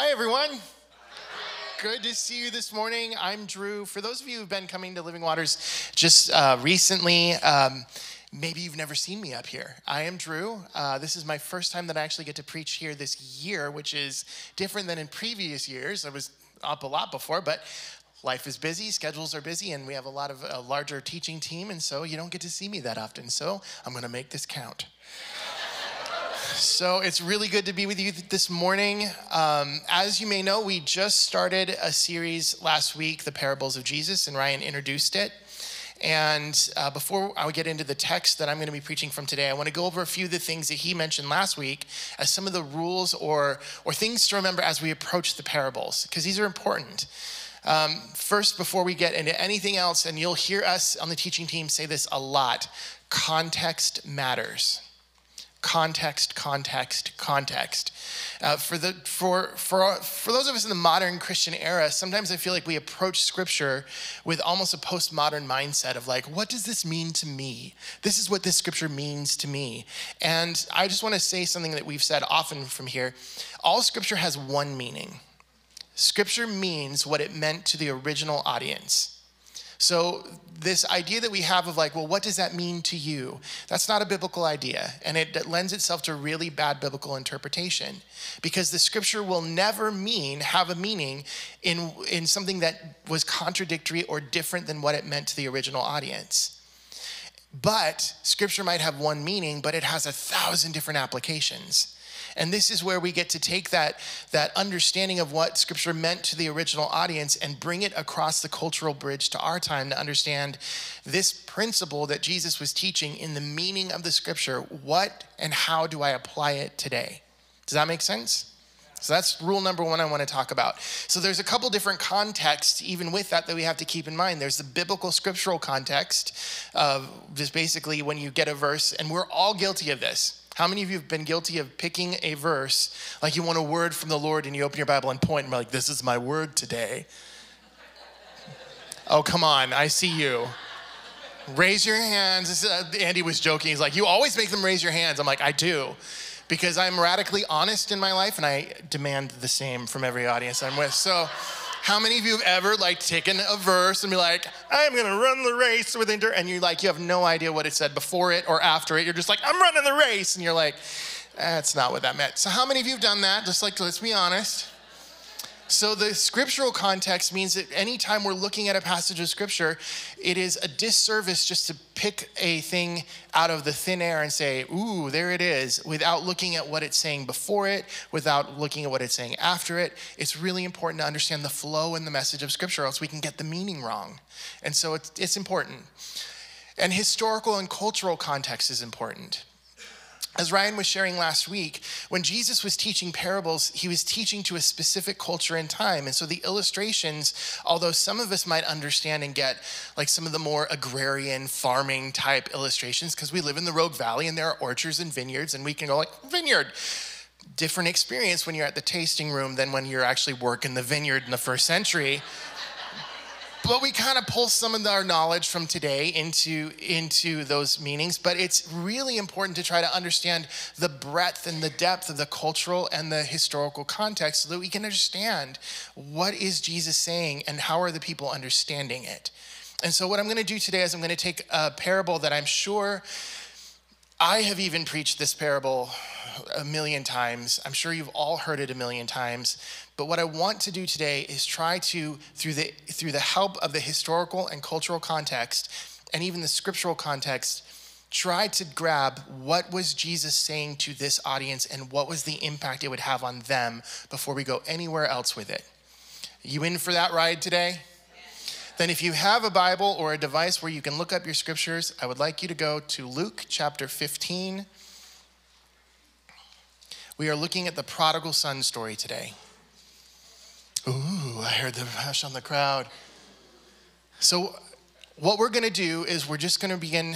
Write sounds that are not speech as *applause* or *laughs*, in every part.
Hi, everyone. Good to see you this morning. I'm Drew. For those of you who've been coming to Living Waters just uh, recently, um, maybe you've never seen me up here. I am Drew. Uh, this is my first time that I actually get to preach here this year, which is different than in previous years. I was up a lot before, but life is busy, schedules are busy, and we have a lot of a larger teaching team, and so you don't get to see me that often. So I'm going to make this count. So it's really good to be with you this morning. Um, as you may know, we just started a series last week, The Parables of Jesus, and Ryan introduced it. And uh, before I get into the text that I'm going to be preaching from today, I want to go over a few of the things that he mentioned last week as some of the rules or, or things to remember as we approach the parables, because these are important. Um, first, before we get into anything else, and you'll hear us on the teaching team say this a lot context matters context, context, context. Uh, for, the, for, for, for those of us in the modern Christian era, sometimes I feel like we approach scripture with almost a postmodern mindset of like, what does this mean to me? This is what this scripture means to me. And I just want to say something that we've said often from here. All scripture has one meaning. Scripture means what it meant to the original audience. So, this idea that we have of like, well, what does that mean to you? That's not a biblical idea. And it lends itself to really bad biblical interpretation because the scripture will never mean, have a meaning in, in something that was contradictory or different than what it meant to the original audience. But scripture might have one meaning, but it has a thousand different applications. And this is where we get to take that, that understanding of what scripture meant to the original audience and bring it across the cultural bridge to our time to understand this principle that Jesus was teaching in the meaning of the scripture. What and how do I apply it today? Does that make sense? So that's rule number one I want to talk about. So there's a couple different contexts, even with that, that we have to keep in mind. There's the biblical scriptural context of just basically when you get a verse, and we're all guilty of this. How many of you have been guilty of picking a verse, like you want a word from the Lord and you open your Bible and point and you're like, this is my word today? *laughs* oh, come on, I see you. Raise your hands. Uh, Andy was joking. He's like, you always make them raise your hands. I'm like, I do. Because I'm radically honest in my life and I demand the same from every audience I'm with. So, how many of you have ever like taken a verse and be like, I'm gonna run the race with endurance, and you like you have no idea what it said before it or after it. You're just like, I'm running the race, and you're like, that's not what that meant. So how many of you have done that? Just like let's be honest. So, the scriptural context means that anytime we're looking at a passage of scripture, it is a disservice just to pick a thing out of the thin air and say, ooh, there it is, without looking at what it's saying before it, without looking at what it's saying after it. It's really important to understand the flow and the message of scripture, else we can get the meaning wrong. And so, it's, it's important. And historical and cultural context is important as Ryan was sharing last week, when Jesus was teaching parables, he was teaching to a specific culture and time. And so the illustrations, although some of us might understand and get like some of the more agrarian farming type illustrations, because we live in the Rogue Valley and there are orchards and vineyards, and we can go like, vineyard. Different experience when you're at the tasting room than when you're actually working the vineyard in the first century but we kind of pull some of our knowledge from today into into those meanings but it's really important to try to understand the breadth and the depth of the cultural and the historical context so that we can understand what is jesus saying and how are the people understanding it. And so what i'm going to do today is i'm going to take a parable that i'm sure i have even preached this parable a million times. I'm sure you've all heard it a million times but what I want to do today is try to, through the, through the help of the historical and cultural context, and even the scriptural context, try to grab what was Jesus saying to this audience and what was the impact it would have on them before we go anywhere else with it. You in for that ride today? Then, if you have a Bible or a device where you can look up your scriptures, I would like you to go to Luke chapter 15. We are looking at the prodigal son story today. Ooh, I heard the hush on the crowd. So, what we're going to do is we're just going to begin,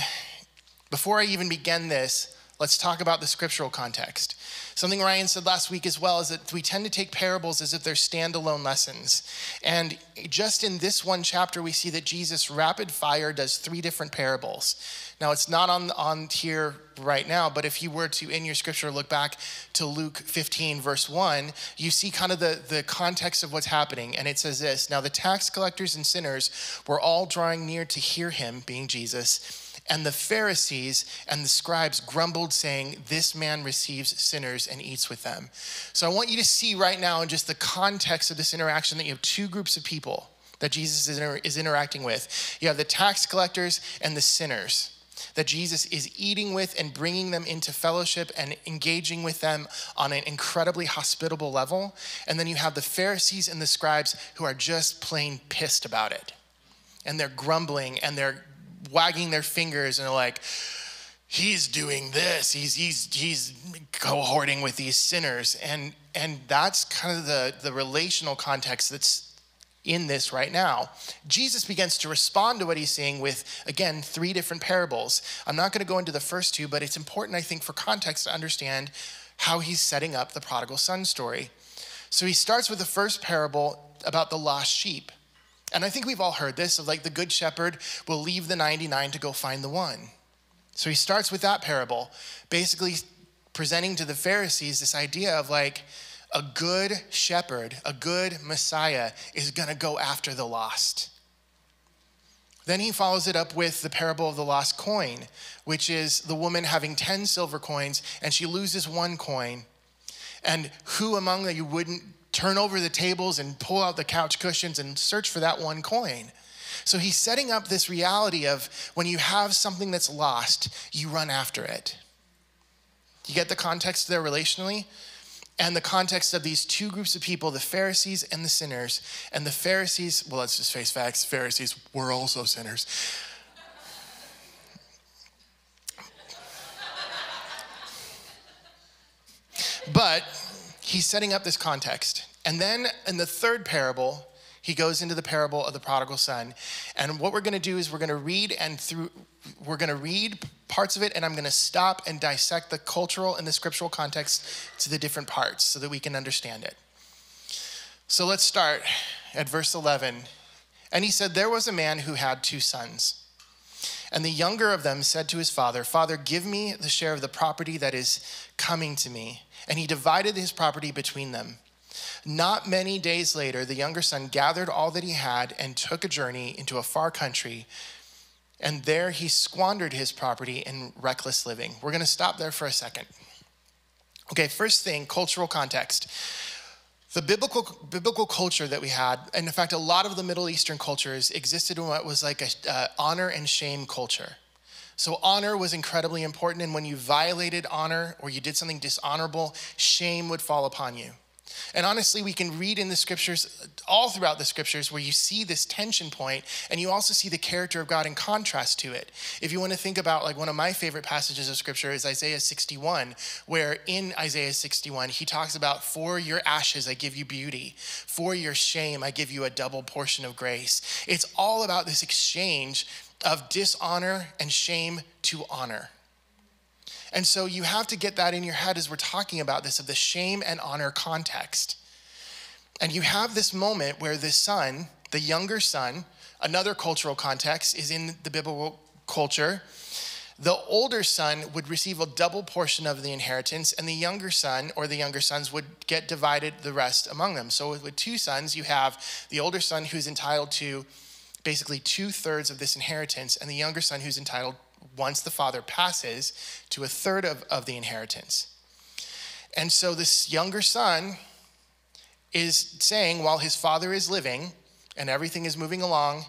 before I even begin this, let's talk about the scriptural context. Something Ryan said last week as well is that we tend to take parables as if they're standalone lessons. And just in this one chapter, we see that Jesus rapid fire does three different parables. Now, it's not on, on here right now, but if you were to, in your scripture, look back to Luke 15, verse 1, you see kind of the, the context of what's happening. And it says this Now, the tax collectors and sinners were all drawing near to hear him, being Jesus. And the Pharisees and the scribes grumbled, saying, This man receives sinners and eats with them. So I want you to see right now, in just the context of this interaction, that you have two groups of people that Jesus is, inter- is interacting with. You have the tax collectors and the sinners that Jesus is eating with and bringing them into fellowship and engaging with them on an incredibly hospitable level. And then you have the Pharisees and the scribes who are just plain pissed about it. And they're grumbling and they're wagging their fingers and like, he's doing this. He's he's he's cohorting with these sinners. And and that's kind of the, the relational context that's in this right now. Jesus begins to respond to what he's seeing with, again, three different parables. I'm not going to go into the first two, but it's important, I think, for context to understand how he's setting up the prodigal son story. So he starts with the first parable about the lost sheep. And I think we've all heard this of like the good shepherd will leave the 99 to go find the one. So he starts with that parable, basically presenting to the Pharisees this idea of like a good shepherd, a good Messiah is going to go after the lost. Then he follows it up with the parable of the lost coin, which is the woman having 10 silver coins and she loses one coin. And who among you wouldn't turn over the tables and pull out the couch cushions and search for that one coin. So he's setting up this reality of when you have something that's lost, you run after it. You get the context there relationally? And the context of these two groups of people, the Pharisees and the sinners. And the Pharisees, well, let's just face facts Pharisees were also sinners. But he's setting up this context. And then in the third parable, he goes into the parable of the prodigal son. And what we're going to do is we're going to read and through we're going to read parts of it and I'm going to stop and dissect the cultural and the scriptural context to the different parts so that we can understand it. So let's start at verse 11. And he said there was a man who had two sons. And the younger of them said to his father, "Father, give me the share of the property that is coming to me." And he divided his property between them. Not many days later, the younger son gathered all that he had and took a journey into a far country. And there he squandered his property in reckless living. We're going to stop there for a second. Okay, first thing cultural context. The biblical, biblical culture that we had, and in fact, a lot of the Middle Eastern cultures existed in what was like a uh, honor and shame culture. So, honor was incredibly important, and when you violated honor or you did something dishonorable, shame would fall upon you. And honestly, we can read in the scriptures, all throughout the scriptures, where you see this tension point and you also see the character of God in contrast to it. If you want to think about, like, one of my favorite passages of scripture is Isaiah 61, where in Isaiah 61, he talks about, For your ashes I give you beauty, for your shame I give you a double portion of grace. It's all about this exchange of dishonor and shame to honor. And so you have to get that in your head as we're talking about this of the shame and honor context. And you have this moment where the son, the younger son, another cultural context is in the biblical culture. The older son would receive a double portion of the inheritance, and the younger son or the younger sons would get divided the rest among them. So, with two sons, you have the older son who's entitled to basically two thirds of this inheritance, and the younger son who's entitled once the father passes to a third of, of the inheritance. And so this younger son is saying, while his father is living and everything is moving along,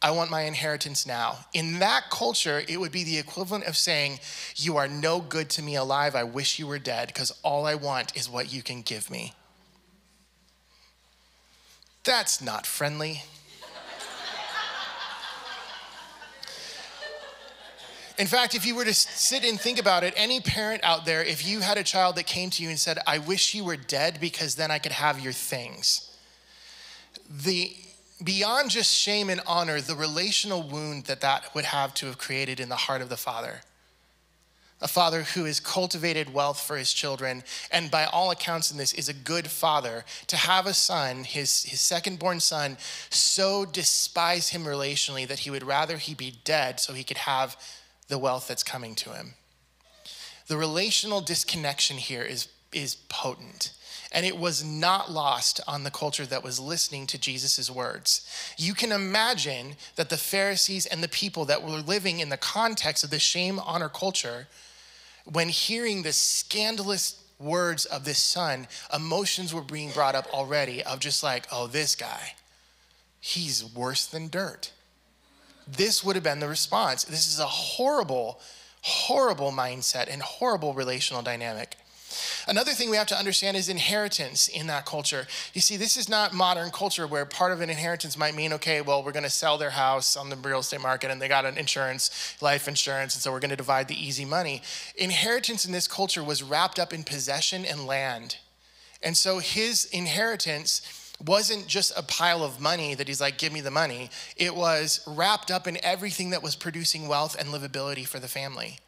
I want my inheritance now. In that culture, it would be the equivalent of saying, You are no good to me alive. I wish you were dead because all I want is what you can give me. That's not friendly. In fact, if you were to sit and think about it, any parent out there, if you had a child that came to you and said, I wish you were dead because then I could have your things, the beyond just shame and honor, the relational wound that that would have to have created in the heart of the father. a father who has cultivated wealth for his children, and by all accounts in this is a good father, to have a son, his, his second born son, so despise him relationally that he would rather he be dead so he could have the wealth that's coming to him. The relational disconnection here is, is potent. And it was not lost on the culture that was listening to Jesus' words. You can imagine that the Pharisees and the people that were living in the context of the shame honor culture when hearing the scandalous words of this son, emotions were being brought up already of just like, oh, this guy, he's worse than dirt. This would have been the response. This is a horrible, horrible mindset and horrible relational dynamic. Another thing we have to understand is inheritance in that culture. You see, this is not modern culture where part of an inheritance might mean, okay, well, we're going to sell their house on the real estate market and they got an insurance, life insurance, and so we're going to divide the easy money. Inheritance in this culture was wrapped up in possession and land. And so his inheritance wasn't just a pile of money that he's like, give me the money. It was wrapped up in everything that was producing wealth and livability for the family.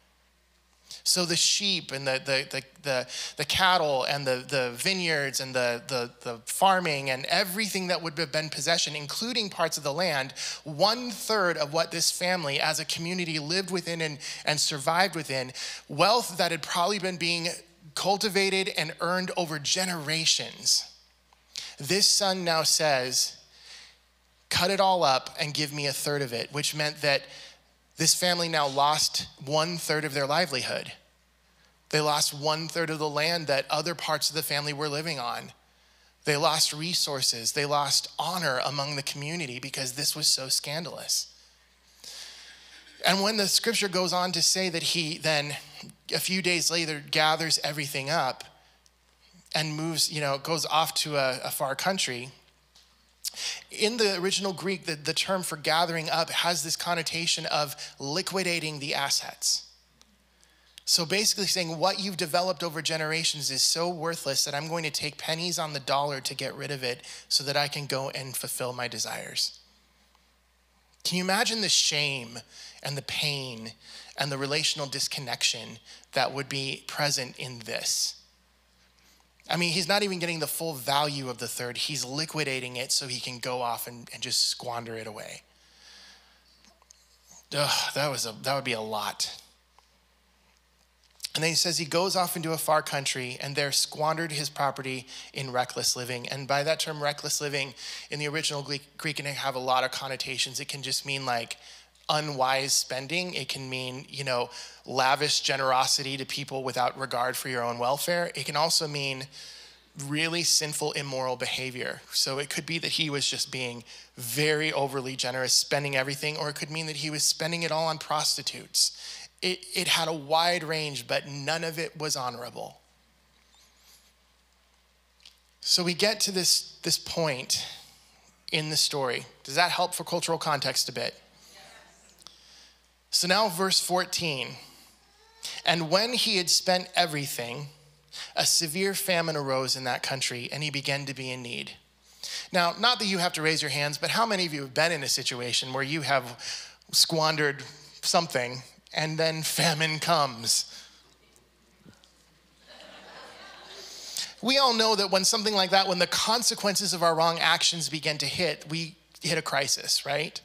So the sheep and the, the, the, the, the cattle and the, the vineyards and the, the, the farming and everything that would have been possession, including parts of the land, one third of what this family as a community lived within and, and survived within, wealth that had probably been being cultivated and earned over generations. This son now says, cut it all up and give me a third of it, which meant that this family now lost one third of their livelihood. They lost one third of the land that other parts of the family were living on. They lost resources. They lost honor among the community because this was so scandalous. And when the scripture goes on to say that he then, a few days later, gathers everything up and moves, you know, goes off to a, a far country, in the original Greek, the, the term for gathering up has this connotation of liquidating the assets. So basically, saying what you've developed over generations is so worthless that I'm going to take pennies on the dollar to get rid of it so that I can go and fulfill my desires. Can you imagine the shame and the pain and the relational disconnection that would be present in this? I mean, he's not even getting the full value of the third. He's liquidating it so he can go off and, and just squander it away. Ugh, that, was a, that would be a lot. And then he says he goes off into a far country and there squandered his property in reckless living. And by that term, reckless living, in the original Greek, Greek can have a lot of connotations. It can just mean like unwise spending. It can mean, you know, lavish generosity to people without regard for your own welfare. It can also mean really sinful, immoral behavior. So it could be that he was just being very overly generous, spending everything, or it could mean that he was spending it all on prostitutes. It, it had a wide range, but none of it was honorable. So we get to this, this point in the story. Does that help for cultural context a bit? So now, verse 14. And when he had spent everything, a severe famine arose in that country, and he began to be in need. Now, not that you have to raise your hands, but how many of you have been in a situation where you have squandered something and then *laughs* famine comes? We all know that when something like that, when the consequences of our wrong actions begin to hit, we hit a crisis, right?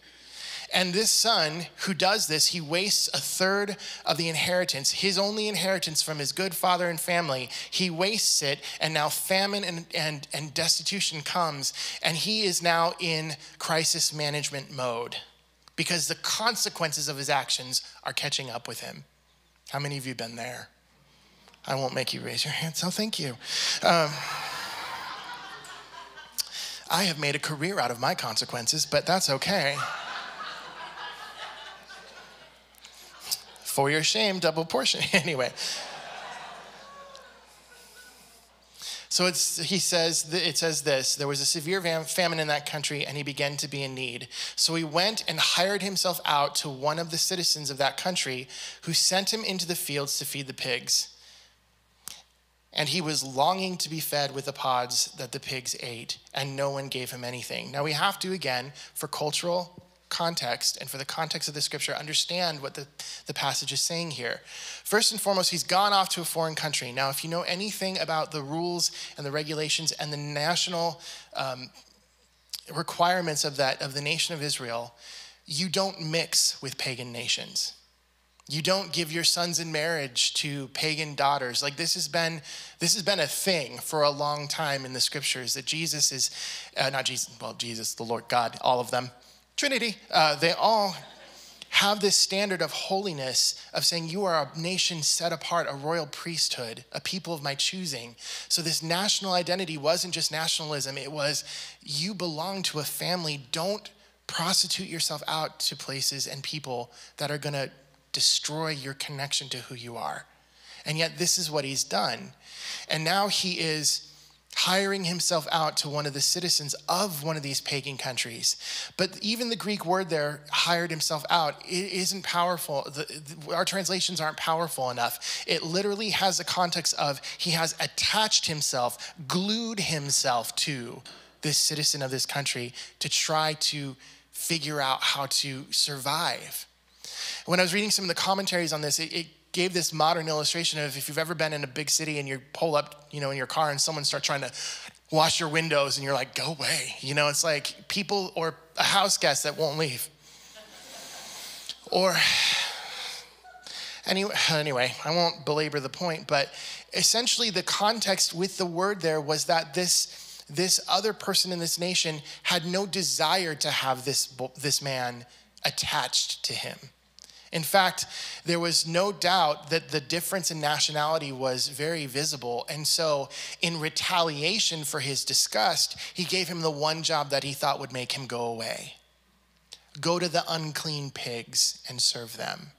And this son who does this, he wastes a third of the inheritance, his only inheritance from his good father and family. He wastes it, and now famine and, and, and destitution comes, and he is now in crisis management mode because the consequences of his actions are catching up with him. How many of you been there? I won't make you raise your hand, so thank you. Um, I have made a career out of my consequences, but that's okay. For your shame, double portion. *laughs* anyway. So it's, he says, it says this there was a severe famine in that country, and he began to be in need. So he went and hired himself out to one of the citizens of that country, who sent him into the fields to feed the pigs. And he was longing to be fed with the pods that the pigs ate, and no one gave him anything. Now we have to, again, for cultural context and for the context of the scripture, understand what the, the passage is saying here. First and foremost, he's gone off to a foreign country. Now, if you know anything about the rules and the regulations and the national um, requirements of that of the nation of Israel, you don't mix with pagan nations. You don't give your sons in marriage to pagan daughters. Like this has been, this has been a thing for a long time in the scriptures that Jesus is, uh, not Jesus, well, Jesus, the Lord God, all of them, Trinity, uh, they all have this standard of holiness of saying you are a nation set apart, a royal priesthood, a people of my choosing. So this national identity wasn't just nationalism, it was you belong to a family. Don't prostitute yourself out to places and people that are going to destroy your connection to who you are. And yet, this is what he's done. And now he is hiring himself out to one of the citizens of one of these pagan countries. But even the Greek word there, hired himself out, it isn't powerful. The, the, our translations aren't powerful enough. It literally has the context of he has attached himself, glued himself to this citizen of this country to try to figure out how to survive. When I was reading some of the commentaries on this, it, it gave this modern illustration of if you've ever been in a big city and you pull up, you know, in your car and someone starts trying to wash your windows and you're like, go away. You know, it's like people or a house guest that won't leave. Or anyway, anyway, I won't belabor the point, but essentially the context with the word there was that this this other person in this nation had no desire to have this this man attached to him. In fact, there was no doubt that the difference in nationality was very visible. And so, in retaliation for his disgust, he gave him the one job that he thought would make him go away go to the unclean pigs and serve them.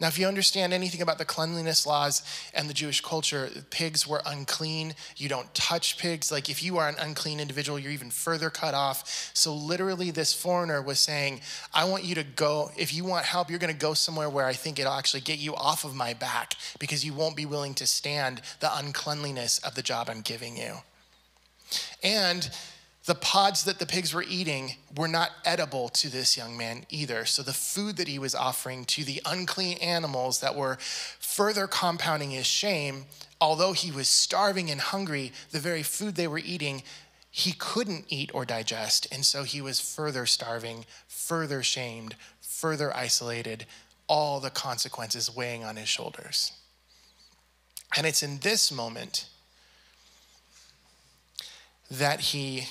Now, if you understand anything about the cleanliness laws and the Jewish culture, pigs were unclean. You don't touch pigs. Like, if you are an unclean individual, you're even further cut off. So, literally, this foreigner was saying, I want you to go. If you want help, you're going to go somewhere where I think it'll actually get you off of my back because you won't be willing to stand the uncleanliness of the job I'm giving you. And the pods that the pigs were eating were not edible to this young man either. So the food that he was offering to the unclean animals that were further compounding his shame, although he was starving and hungry, the very food they were eating, he couldn't eat or digest. And so he was further starving, further shamed, further isolated, all the consequences weighing on his shoulders. And it's in this moment that he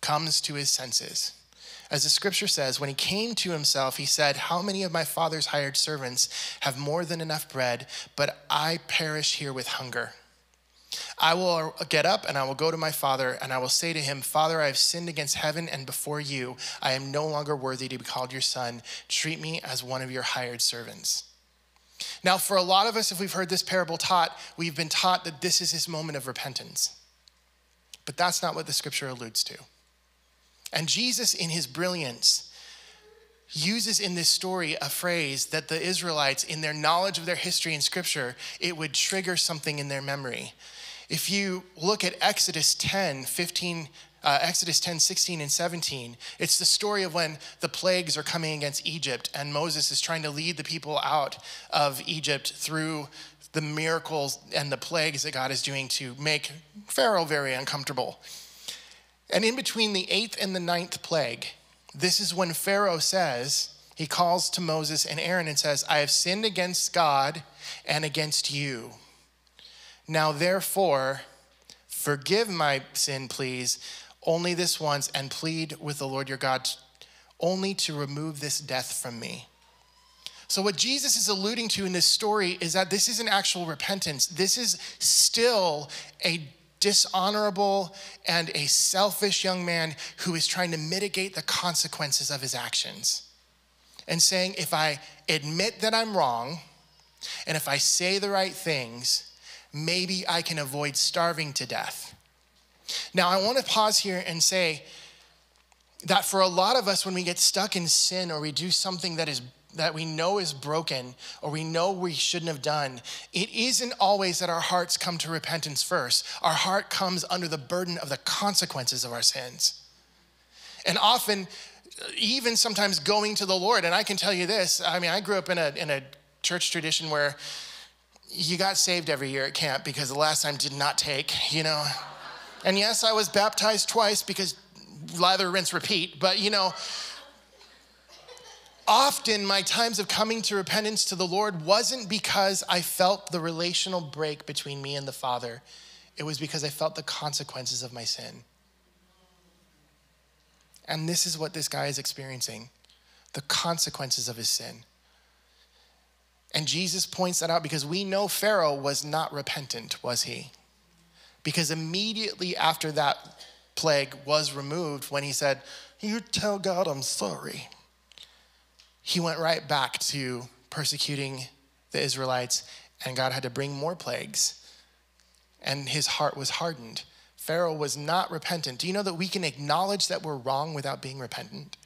comes to his senses. As the scripture says, when he came to himself, he said, How many of my father's hired servants have more than enough bread, but I perish here with hunger? I will get up and I will go to my father, and I will say to him, Father, I have sinned against heaven and before you. I am no longer worthy to be called your son. Treat me as one of your hired servants. Now, for a lot of us, if we've heard this parable taught, we've been taught that this is his moment of repentance. But that's not what the scripture alludes to. And Jesus, in his brilliance, uses in this story a phrase that the Israelites, in their knowledge of their history and scripture, it would trigger something in their memory. If you look at Exodus 10, 15, uh, Exodus 10, 16, and 17, it's the story of when the plagues are coming against Egypt and Moses is trying to lead the people out of Egypt through the miracles and the plagues that God is doing to make Pharaoh very uncomfortable. And in between the eighth and the ninth plague, this is when Pharaoh says, he calls to Moses and Aaron and says, I have sinned against God and against you. Now, therefore, forgive my sin, please, only this once, and plead with the Lord your God only to remove this death from me. So, what Jesus is alluding to in this story is that this is an actual repentance. This is still a dishonorable and a selfish young man who is trying to mitigate the consequences of his actions. And saying, if I admit that I'm wrong, and if I say the right things, maybe I can avoid starving to death. Now, I want to pause here and say that for a lot of us, when we get stuck in sin or we do something that is that we know is broken or we know we shouldn't have done, it isn't always that our hearts come to repentance first. Our heart comes under the burden of the consequences of our sins. And often, even sometimes going to the Lord. And I can tell you this I mean, I grew up in a, in a church tradition where you got saved every year at camp because the last time did not take, you know. And yes, I was baptized twice because lather, rinse, repeat, but you know, often my times of coming to repentance to the Lord wasn't because I felt the relational break between me and the Father, it was because I felt the consequences of my sin. And this is what this guy is experiencing the consequences of his sin. And Jesus points that out because we know Pharaoh was not repentant, was he? Because immediately after that plague was removed, when he said, You tell God I'm sorry, he went right back to persecuting the Israelites, and God had to bring more plagues. And his heart was hardened. Pharaoh was not repentant. Do you know that we can acknowledge that we're wrong without being repentant?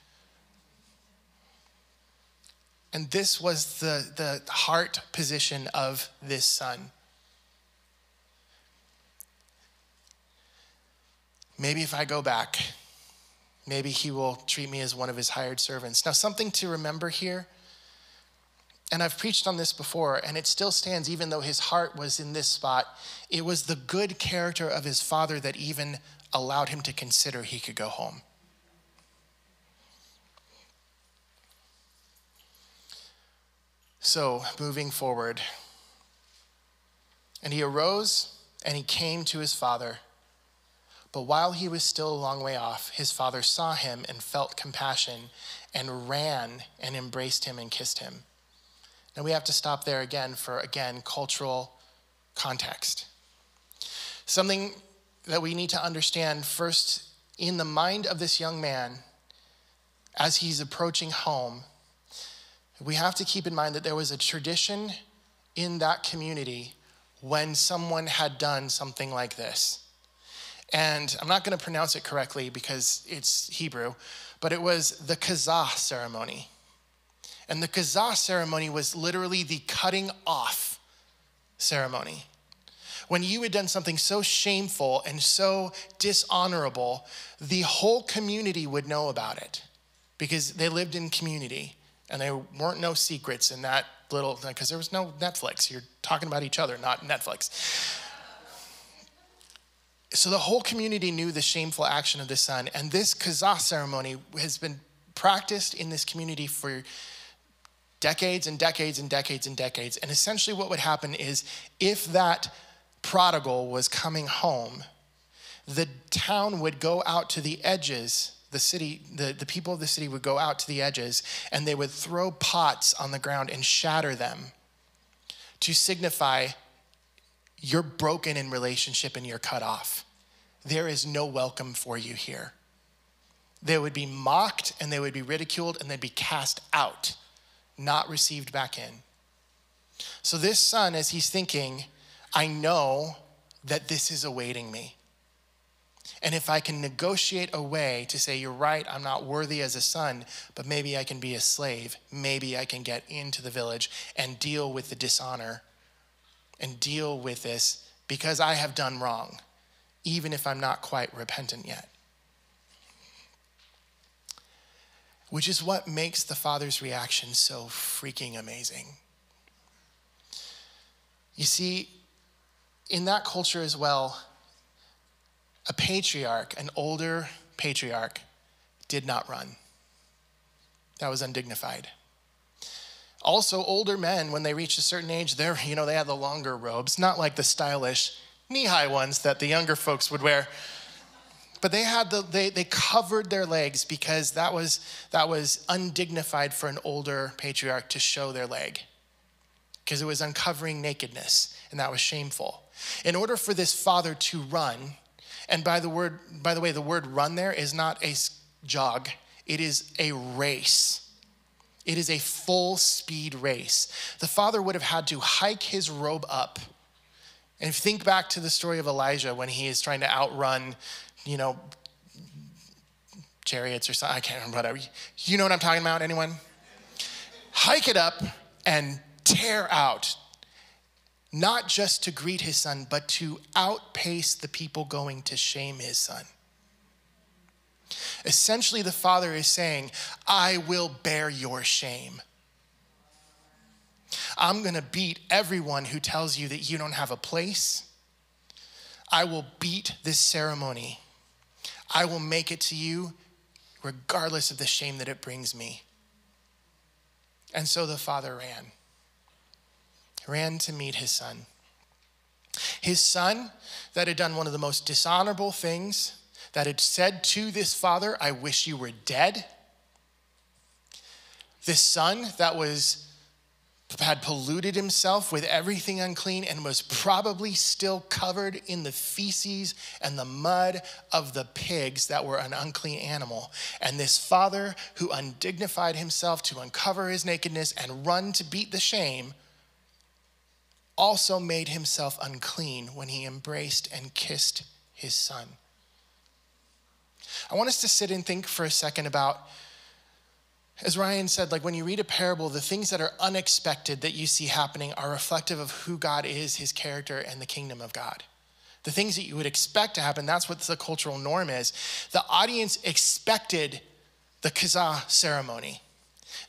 And this was the, the heart position of this son. Maybe if I go back, maybe he will treat me as one of his hired servants. Now, something to remember here, and I've preached on this before, and it still stands even though his heart was in this spot. It was the good character of his father that even allowed him to consider he could go home. So, moving forward, and he arose and he came to his father. But while he was still a long way off, his father saw him and felt compassion and ran and embraced him and kissed him. Now we have to stop there again for, again, cultural context. Something that we need to understand first in the mind of this young man as he's approaching home, we have to keep in mind that there was a tradition in that community when someone had done something like this and I'm not going to pronounce it correctly because it's Hebrew, but it was the Kazah ceremony. And the Kazah ceremony was literally the cutting off ceremony. When you had done something so shameful and so dishonorable, the whole community would know about it because they lived in community and there weren't no secrets in that little, because there was no Netflix. You're talking about each other, not Netflix. So the whole community knew the shameful action of the son, and this kazah ceremony has been practiced in this community for decades and decades and decades and decades. And essentially, what would happen is if that prodigal was coming home, the town would go out to the edges. The city, the, the people of the city would go out to the edges and they would throw pots on the ground and shatter them to signify you're broken in relationship and you're cut off. There is no welcome for you here. They would be mocked and they would be ridiculed and they'd be cast out, not received back in. So, this son, as he's thinking, I know that this is awaiting me. And if I can negotiate a way to say, You're right, I'm not worthy as a son, but maybe I can be a slave, maybe I can get into the village and deal with the dishonor and deal with this because I have done wrong, even if I'm not quite repentant yet. Which is what makes the father's reaction so freaking amazing. You see, in that culture as well, a patriarch, an older patriarch, did not run. That was undignified. Also, older men, when they reached a certain age, they're, you know, they had the longer robes, not like the stylish knee-high ones that the younger folks would wear. But they had the they, they covered their legs because that was that was undignified for an older patriarch to show their leg. Because it was uncovering nakedness, and that was shameful. In order for this father to run, and by the word, by the way, the word run there is not a jog, it is a race. It is a full speed race. The father would have had to hike his robe up. And if you think back to the story of Elijah when he is trying to outrun, you know, chariots or something, I can't remember, whatever. You know what I'm talking about, anyone? Hike it up and tear out, not just to greet his son, but to outpace the people going to shame his son. Essentially, the father is saying, I will bear your shame. I'm going to beat everyone who tells you that you don't have a place. I will beat this ceremony. I will make it to you regardless of the shame that it brings me. And so the father ran, ran to meet his son. His son, that had done one of the most dishonorable things, that had said to this father, I wish you were dead. This son that was had polluted himself with everything unclean and was probably still covered in the feces and the mud of the pigs that were an unclean animal. And this father who undignified himself to uncover his nakedness and run to beat the shame also made himself unclean when he embraced and kissed his son. I want us to sit and think for a second about as Ryan said, like when you read a parable, the things that are unexpected that you see happening are reflective of who God is, his character, and the kingdom of God. The things that you would expect to happen, that's what the cultural norm is. The audience expected the kazah ceremony.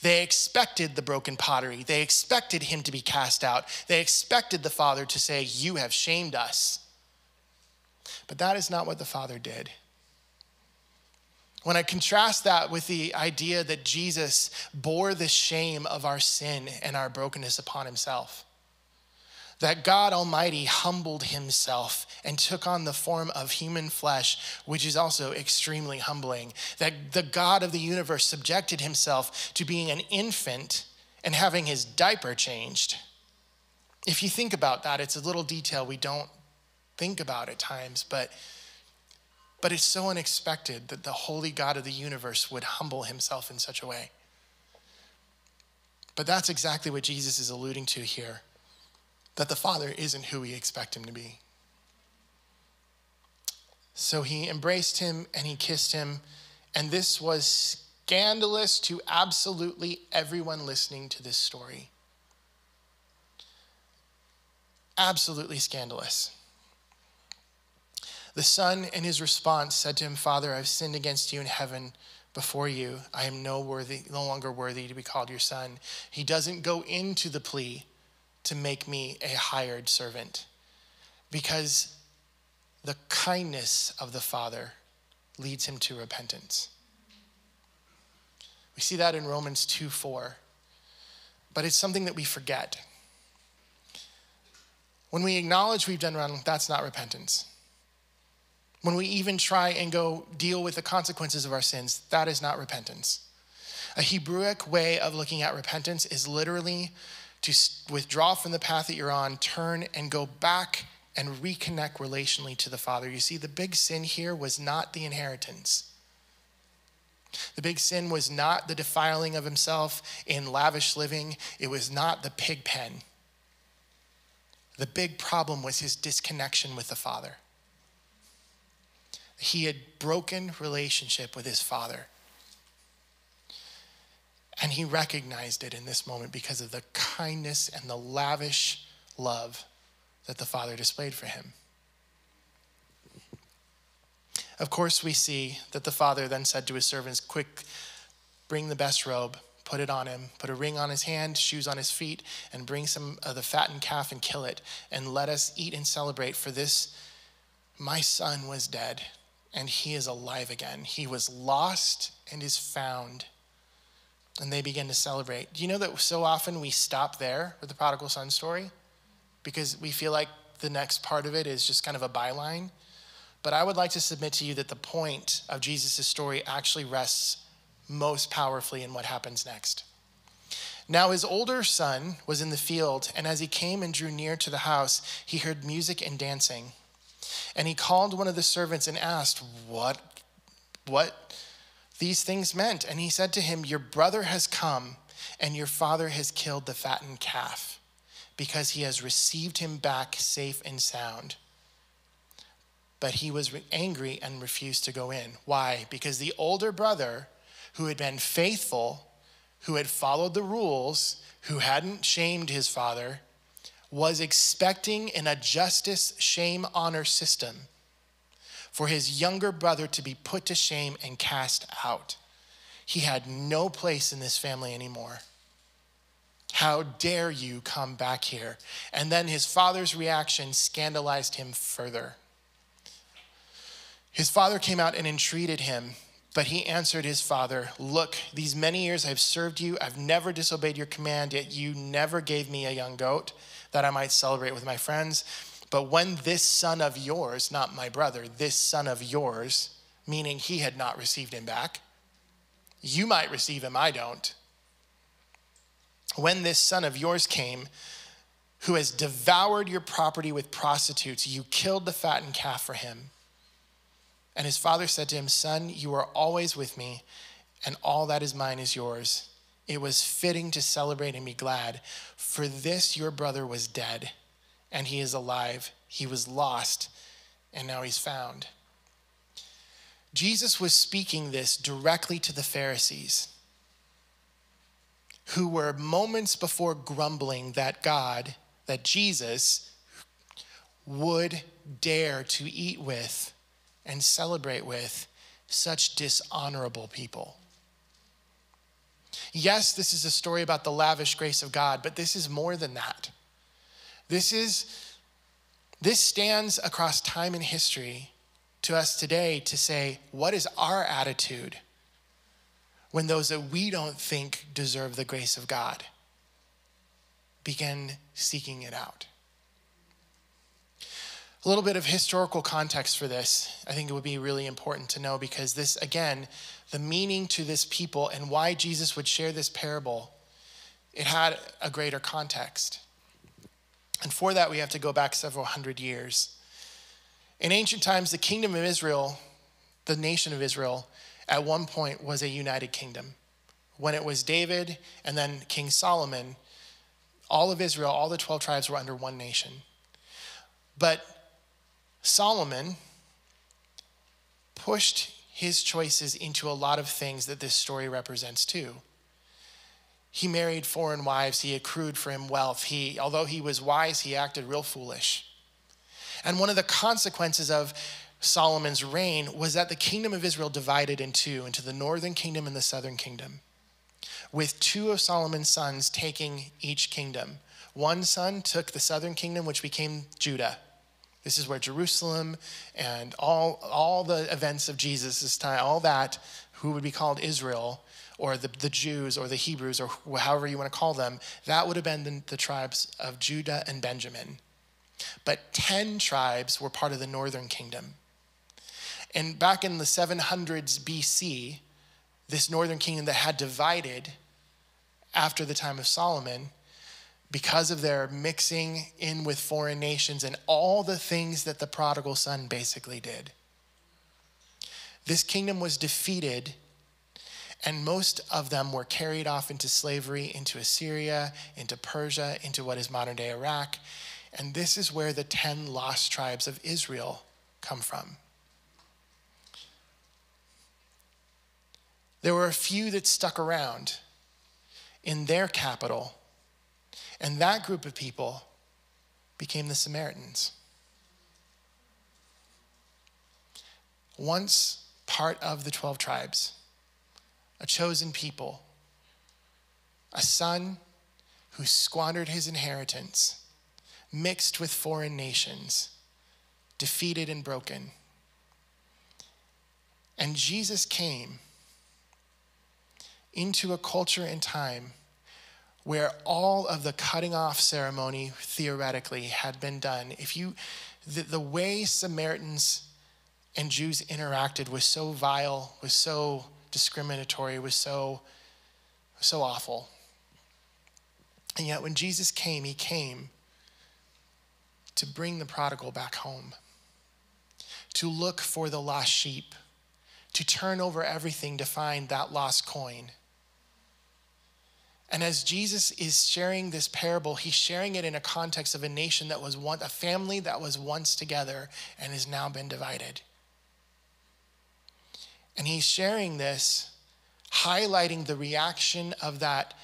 They expected the broken pottery. They expected him to be cast out. They expected the father to say, You have shamed us. But that is not what the father did. When I contrast that with the idea that Jesus bore the shame of our sin and our brokenness upon himself, that God Almighty humbled himself and took on the form of human flesh, which is also extremely humbling, that the God of the universe subjected himself to being an infant and having his diaper changed. If you think about that, it's a little detail we don't think about at times, but but it's so unexpected that the holy God of the universe would humble himself in such a way. But that's exactly what Jesus is alluding to here that the Father isn't who we expect him to be. So he embraced him and he kissed him, and this was scandalous to absolutely everyone listening to this story. Absolutely scandalous. The son, in his response, said to him, Father, I've sinned against you in heaven before you. I am no, worthy, no longer worthy to be called your son. He doesn't go into the plea to make me a hired servant because the kindness of the Father leads him to repentance. We see that in Romans 2 4, but it's something that we forget. When we acknowledge we've done wrong, that's not repentance. When we even try and go deal with the consequences of our sins, that is not repentance. A Hebrewic way of looking at repentance is literally to withdraw from the path that you're on, turn and go back and reconnect relationally to the Father. You see, the big sin here was not the inheritance. The big sin was not the defiling of himself in lavish living, it was not the pig pen. The big problem was his disconnection with the Father he had broken relationship with his father. And he recognized it in this moment because of the kindness and the lavish love that the father displayed for him. Of course, we see that the father then said to his servants, Quick, bring the best robe, put it on him, put a ring on his hand, shoes on his feet, and bring some of the fattened calf and kill it, and let us eat and celebrate, for this my son was dead and he is alive again. He was lost and is found. And they begin to celebrate. Do you know that so often we stop there with the prodigal son story? Because we feel like the next part of it is just kind of a byline. But I would like to submit to you that the point of Jesus' story actually rests most powerfully in what happens next. Now, his older son was in the field, and as he came and drew near to the house, he heard music and dancing. And he called one of the servants and asked what, what these things meant. And he said to him, Your brother has come, and your father has killed the fattened calf, because he has received him back safe and sound. But he was angry and refused to go in. Why? Because the older brother, who had been faithful, who had followed the rules, who hadn't shamed his father, was expecting in a justice shame honor system for his younger brother to be put to shame and cast out. He had no place in this family anymore. How dare you come back here? And then his father's reaction scandalized him further. His father came out and entreated him, but he answered his father, Look, these many years I've served you. I've never disobeyed your command, yet you never gave me a young goat that I might celebrate with my friends. But when this son of yours, not my brother, this son of yours, meaning he had not received him back, you might receive him, I don't. When this son of yours came, who has devoured your property with prostitutes, you killed the fattened calf for him. And his father said to him, Son, you are always with me, and all that is mine is yours. It was fitting to celebrate and be glad, for this your brother was dead, and he is alive. He was lost, and now he's found. Jesus was speaking this directly to the Pharisees, who were moments before grumbling that God, that Jesus, would dare to eat with and celebrate with such dishonorable people. Yes, this is a story about the lavish grace of God, but this is more than that. This is this stands across time and history to us today to say, what is our attitude when those that we don't think deserve the grace of God begin seeking it out? A little bit of historical context for this, I think it would be really important to know because this, again, the meaning to this people and why Jesus would share this parable, it had a greater context. And for that, we have to go back several hundred years. In ancient times, the kingdom of Israel, the nation of Israel, at one point was a united kingdom. When it was David and then King Solomon, all of Israel, all the 12 tribes were under one nation. But Solomon pushed his choices into a lot of things that this story represents too. He married foreign wives, he accrued for him wealth. He although he was wise, he acted real foolish. And one of the consequences of Solomon's reign was that the kingdom of Israel divided in two into the northern kingdom and the southern kingdom, with two of Solomon's sons taking each kingdom. One son took the southern kingdom, which became Judah. This is where Jerusalem and all, all the events of Jesus' time, all that, who would be called Israel, or the, the Jews, or the Hebrews, or however you want to call them, that would have been the, the tribes of Judah and Benjamin. But 10 tribes were part of the northern kingdom. And back in the 700s BC, this northern kingdom that had divided after the time of Solomon, because of their mixing in with foreign nations and all the things that the prodigal son basically did. This kingdom was defeated, and most of them were carried off into slavery into Assyria, into Persia, into what is modern day Iraq. And this is where the 10 lost tribes of Israel come from. There were a few that stuck around in their capital and that group of people became the Samaritans. Once part of the 12 tribes, a chosen people, a son who squandered his inheritance, mixed with foreign nations, defeated and broken. And Jesus came into a culture and time where all of the cutting off ceremony theoretically had been done. If you, the, the way Samaritans and Jews interacted was so vile, was so discriminatory, was so, so awful. And yet, when Jesus came, he came to bring the prodigal back home, to look for the lost sheep, to turn over everything to find that lost coin and as Jesus is sharing this parable, he's sharing it in a context of a nation that was once, a family that was once together and has now been divided. And he's sharing this, highlighting the reaction of that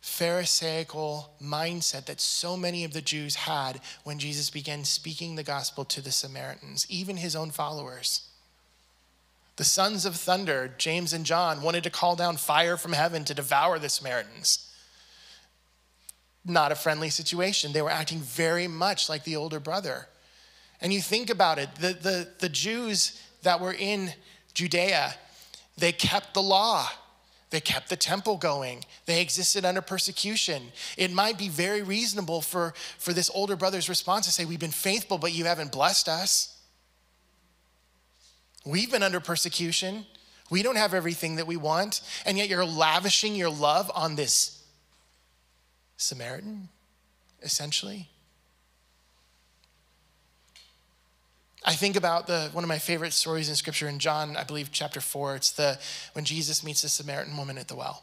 Pharisaical mindset that so many of the Jews had when Jesus began speaking the gospel to the Samaritans, even his own followers. The sons of thunder, James and John, wanted to call down fire from heaven to devour the Samaritans. Not a friendly situation. They were acting very much like the older brother. And you think about it the, the, the Jews that were in Judea, they kept the law. They kept the temple going. They existed under persecution. It might be very reasonable for, for this older brother's response to say, We've been faithful, but you haven't blessed us. We've been under persecution. We don't have everything that we want. And yet you're lavishing your love on this Samaritan, essentially. I think about the one of my favorite stories in scripture in John, I believe chapter 4. It's the when Jesus meets the Samaritan woman at the well.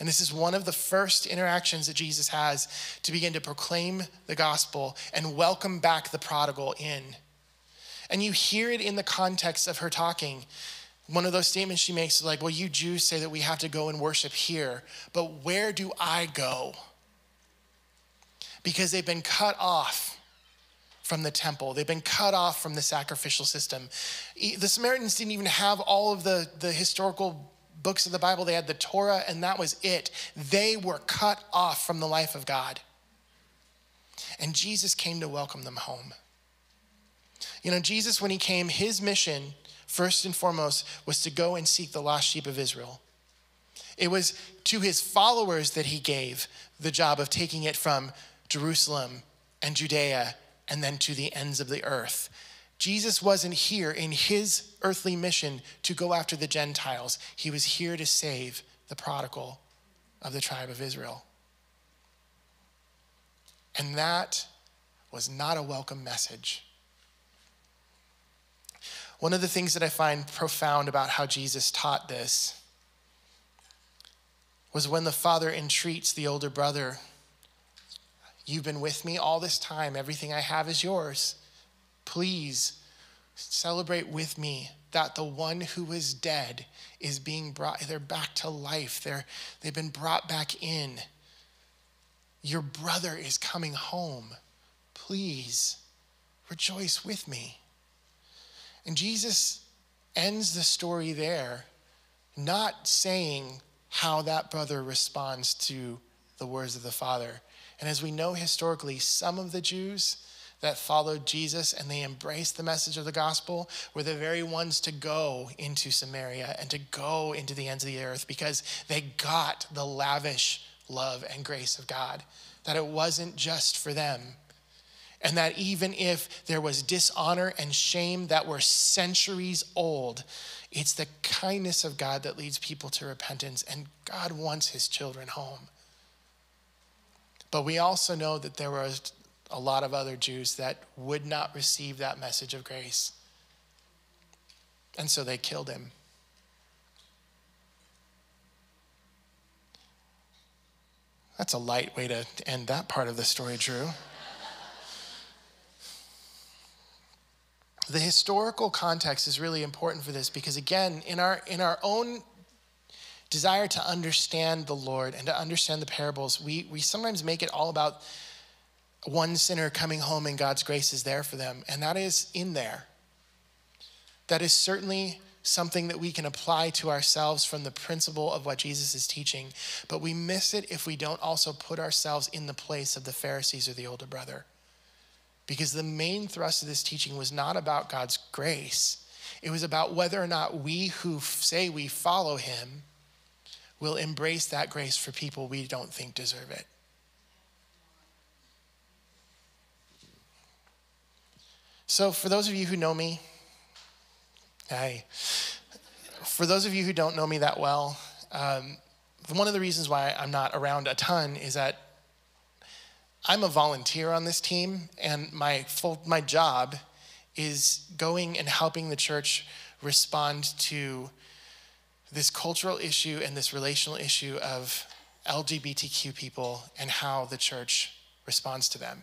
And this is one of the first interactions that Jesus has to begin to proclaim the gospel and welcome back the prodigal in. And you hear it in the context of her talking. One of those statements she makes is like, Well, you Jews say that we have to go and worship here, but where do I go? Because they've been cut off from the temple. They've been cut off from the sacrificial system. The Samaritans didn't even have all of the, the historical books of the Bible. They had the Torah, and that was it. They were cut off from the life of God. And Jesus came to welcome them home. You know, Jesus, when he came, his mission, first and foremost, was to go and seek the lost sheep of Israel. It was to his followers that he gave the job of taking it from Jerusalem and Judea and then to the ends of the earth. Jesus wasn't here in his earthly mission to go after the Gentiles, he was here to save the prodigal of the tribe of Israel. And that was not a welcome message. One of the things that I find profound about how Jesus taught this was when the father entreats the older brother You've been with me all this time. Everything I have is yours. Please celebrate with me that the one who was dead is being brought, they're back to life. They're, they've been brought back in. Your brother is coming home. Please rejoice with me. And Jesus ends the story there, not saying how that brother responds to the words of the Father. And as we know historically, some of the Jews that followed Jesus and they embraced the message of the gospel were the very ones to go into Samaria and to go into the ends of the earth because they got the lavish love and grace of God. That it wasn't just for them. And that even if there was dishonor and shame that were centuries old, it's the kindness of God that leads people to repentance, and God wants his children home. But we also know that there were a lot of other Jews that would not receive that message of grace. And so they killed him. That's a light way to end that part of the story, Drew. The historical context is really important for this because again in our in our own desire to understand the Lord and to understand the parables, we, we sometimes make it all about one sinner coming home and God's grace is there for them. And that is in there. That is certainly something that we can apply to ourselves from the principle of what Jesus is teaching. But we miss it if we don't also put ourselves in the place of the Pharisees or the older brother. Because the main thrust of this teaching was not about God's grace, it was about whether or not we who say we follow him will embrace that grace for people we don't think deserve it. So, for those of you who know me, hi. For those of you who don't know me that well, um, one of the reasons why I'm not around a ton is that I'm a volunteer on this team, and my full my job is going and helping the church respond to this cultural issue and this relational issue of LGBTQ people and how the church responds to them.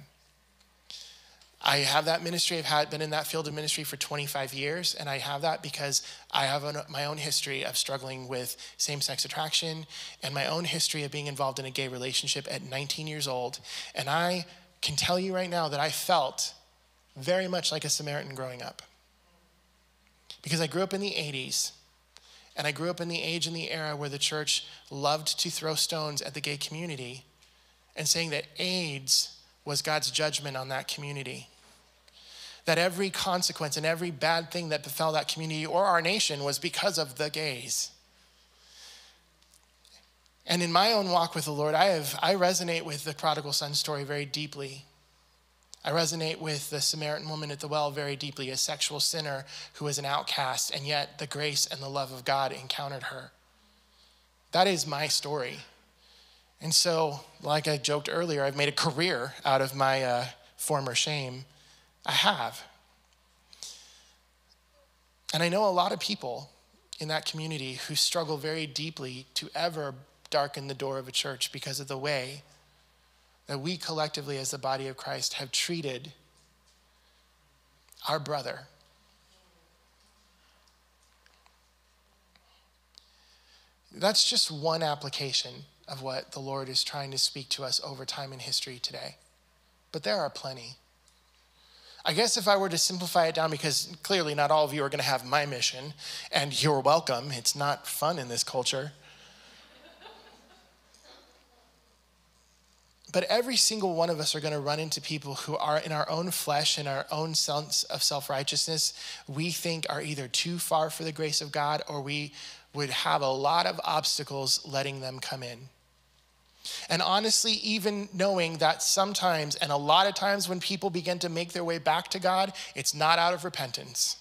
I have that ministry. I've had, been in that field of ministry for 25 years, and I have that because I have a, my own history of struggling with same sex attraction and my own history of being involved in a gay relationship at 19 years old. And I can tell you right now that I felt very much like a Samaritan growing up. Because I grew up in the 80s, and I grew up in the age and the era where the church loved to throw stones at the gay community and saying that AIDS was God's judgment on that community. That every consequence and every bad thing that befell that community or our nation was because of the gays. And in my own walk with the Lord, I have I resonate with the prodigal son story very deeply. I resonate with the Samaritan woman at the well very deeply, a sexual sinner who was an outcast, and yet the grace and the love of God encountered her. That is my story. And so, like I joked earlier, I've made a career out of my uh, former shame. I have. And I know a lot of people in that community who struggle very deeply to ever darken the door of a church because of the way that we collectively, as the body of Christ, have treated our brother. That's just one application of what the Lord is trying to speak to us over time in history today. But there are plenty. I guess if I were to simplify it down, because clearly not all of you are going to have my mission, and you're welcome, it's not fun in this culture. *laughs* But every single one of us are going to run into people who are in our own flesh, in our own sense of self righteousness, we think are either too far for the grace of God or we would have a lot of obstacles letting them come in. And honestly, even knowing that sometimes, and a lot of times when people begin to make their way back to God, it's not out of repentance.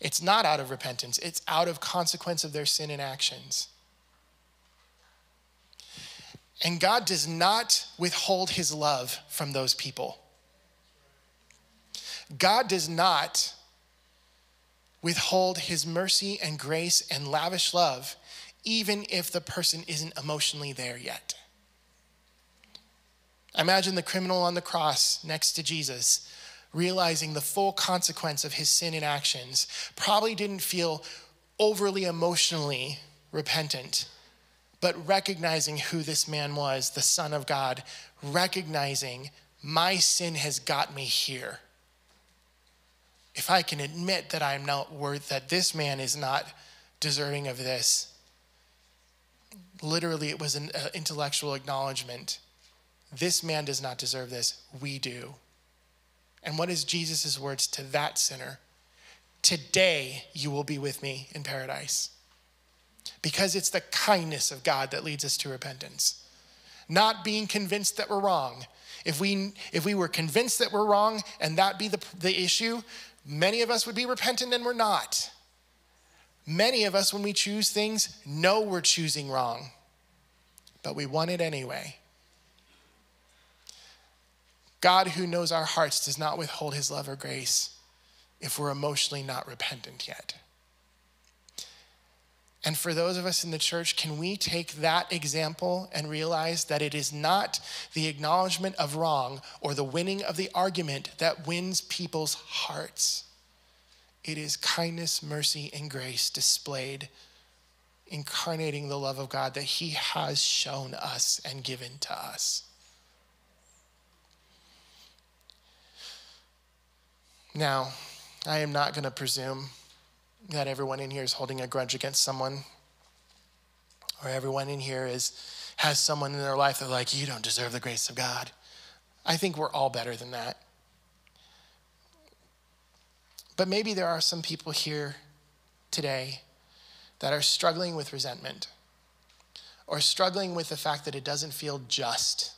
It's not out of repentance, it's out of consequence of their sin and actions. And God does not withhold his love from those people. God does not withhold his mercy and grace and lavish love, even if the person isn't emotionally there yet. Imagine the criminal on the cross next to Jesus, realizing the full consequence of his sin and actions, probably didn't feel overly emotionally repentant but recognizing who this man was, the Son of God, recognizing my sin has got me here. If I can admit that I'm not worth, that this man is not deserving of this, literally, it was an uh, intellectual acknowledgement. This man does not deserve this, we do. And what is Jesus' words to that sinner? Today you will be with me in paradise because it's the kindness of God that leads us to repentance. Not being convinced that we're wrong. If we, if we were convinced that we're wrong and that be the, the issue, many of us would be repentant and we're not. Many of us, when we choose things, know we're choosing wrong, but we want it anyway. God, who knows our hearts, does not withhold his love or grace if we're emotionally not repentant yet. And for those of us in the church, can we take that example and realize that it is not the acknowledgement of wrong or the winning of the argument that wins people's hearts? It is kindness, mercy, and grace displayed, incarnating the love of God that He has shown us and given to us. Now, I am not going to presume that everyone in here is holding a grudge against someone, or everyone in here is has someone in their life that like you don't deserve the grace of God. I think we're all better than that. But maybe there are some people here today that are struggling with resentment or struggling with the fact that it doesn't feel just.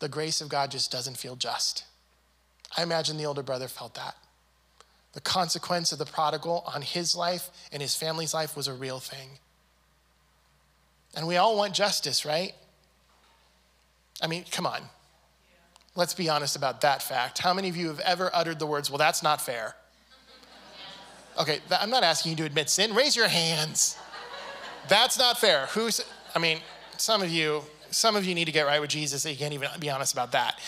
The grace of God just doesn't feel just. I imagine the older brother felt that. The consequence of the prodigal on his life and his family's life was a real thing. And we all want justice, right? I mean, come on. Let's be honest about that fact. How many of you have ever uttered the words, well, that's not fair? Okay, I'm not asking you to admit sin. Raise your hands. That's not fair. Who's, I mean, some of you, some of you need to get right with Jesus. So you can't even be honest about that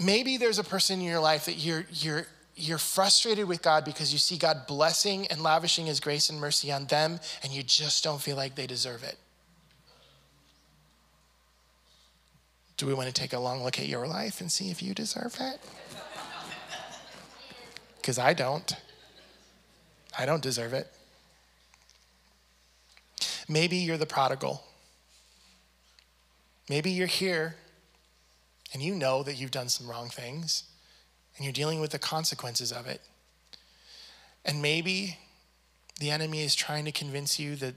maybe there's a person in your life that you're, you're, you're frustrated with God because you see God blessing and lavishing his grace and mercy on them, and you just don't feel like they deserve it. Do we want to take a long look at your life and see if you deserve it? Because I don't. I don't deserve it. Maybe you're the prodigal. Maybe you're here and you know that you've done some wrong things and you're dealing with the consequences of it. And maybe the enemy is trying to convince you that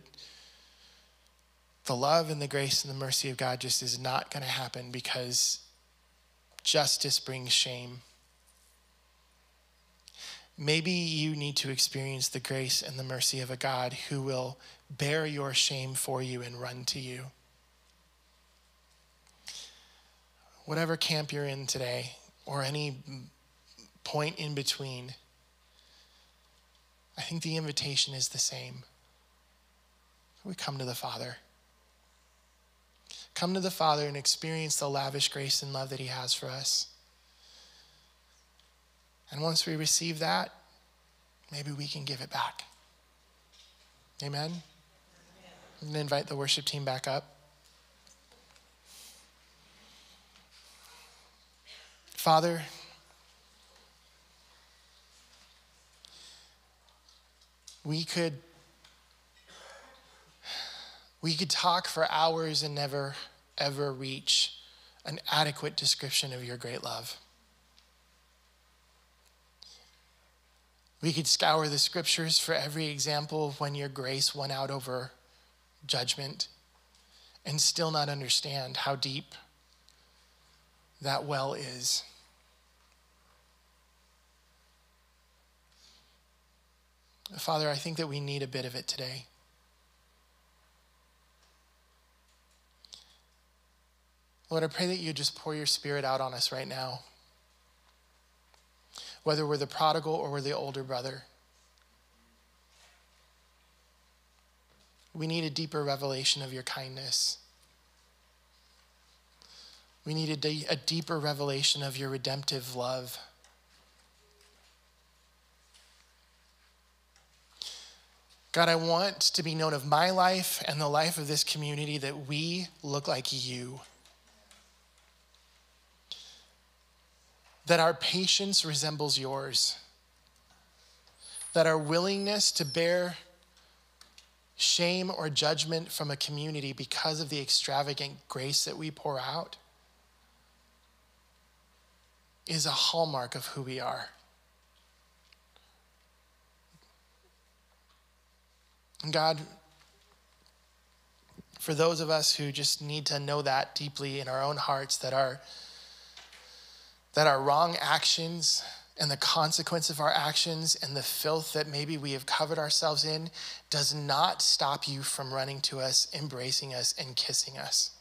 the love and the grace and the mercy of God just is not going to happen because justice brings shame. Maybe you need to experience the grace and the mercy of a God who will bear your shame for you and run to you. Whatever camp you're in today, or any point in between, I think the invitation is the same. We come to the Father. Come to the Father and experience the lavish grace and love that He has for us. And once we receive that, maybe we can give it back. Amen? I'm going to invite the worship team back up. Father, we could we could talk for hours and never ever reach an adequate description of your great love. We could scour the scriptures for every example of when your grace won out over judgment and still not understand how deep that well is. Father, I think that we need a bit of it today. Lord, I pray that you just pour your spirit out on us right now. Whether we're the prodigal or we're the older brother. We need a deeper revelation of your kindness. We need a, de- a deeper revelation of your redemptive love. God, I want to be known of my life and the life of this community that we look like you. That our patience resembles yours. That our willingness to bear shame or judgment from a community because of the extravagant grace that we pour out is a hallmark of who we are. And God, for those of us who just need to know that deeply in our own hearts, that our, that our wrong actions and the consequence of our actions and the filth that maybe we have covered ourselves in does not stop you from running to us, embracing us, and kissing us.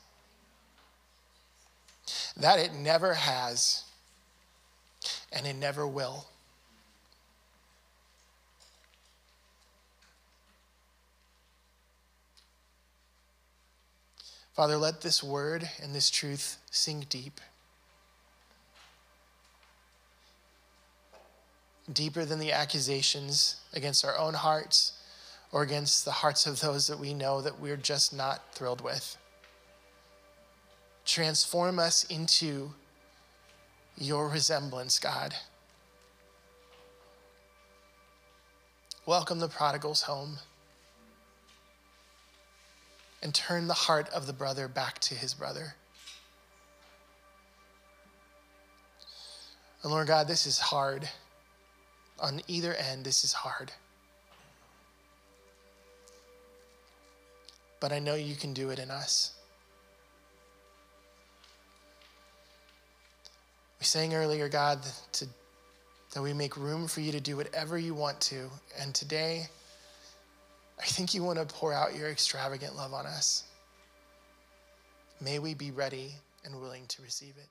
That it never has, and it never will. Father, let this word and this truth sink deep. Deeper than the accusations against our own hearts or against the hearts of those that we know that we're just not thrilled with. Transform us into your resemblance, God. Welcome the prodigals home and turn the heart of the brother back to his brother. And Lord God, this is hard. On either end, this is hard. But I know you can do it in us. We sang earlier, God, to, that we make room for you to do whatever you want to. And today, I think you want to pour out your extravagant love on us. May we be ready and willing to receive it.